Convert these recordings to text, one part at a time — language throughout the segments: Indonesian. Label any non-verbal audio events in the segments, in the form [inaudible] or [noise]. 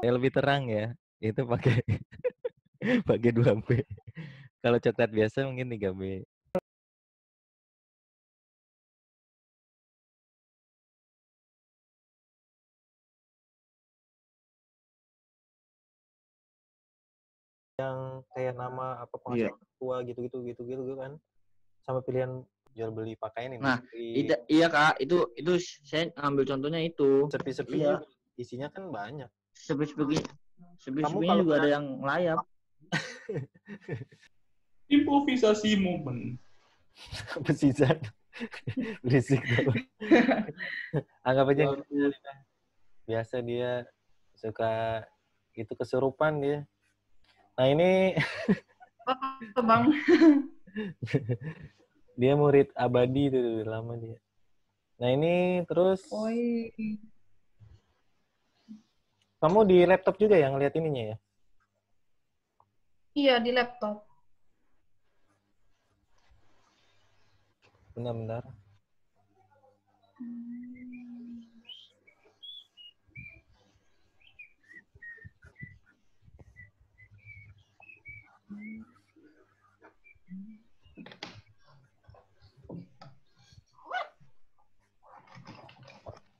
Lebih terang ya. Itu pakai [laughs] pakai 2B. Kalau coklat biasa mungkin 3B. Yang kayak nama apa penghasilan Iya. tua gitu-gitu gitu-gitu kan sama pilihan jual beli pakaian ini Nah, Ida, iya kak, itu itu saya ambil contohnya itu. sepi-sepi Iya. isinya kan banyak Sepi-sepi, sepi-sepinya kalau juga ada pernah- yang layap. [laughs] Improvisasi momen. apa sih Zan? berisik [laughs] anggap aja biasa dia suka itu kesurupan dia nah ini Apa, Bang? [laughs] dia murid abadi tuh lama dia nah ini terus Oi. kamu di laptop juga ya ngeliat ininya ya Iya, di laptop. benar-benar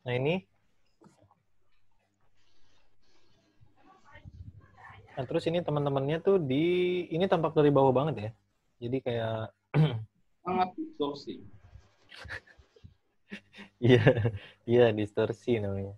Nah ini. Nah terus ini teman-temannya tuh di ini tampak dari bawah banget ya. Jadi kayak [clears throat] Sangat distorsi. iya iya distorsi namanya.